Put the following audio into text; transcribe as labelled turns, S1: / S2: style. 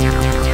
S1: Música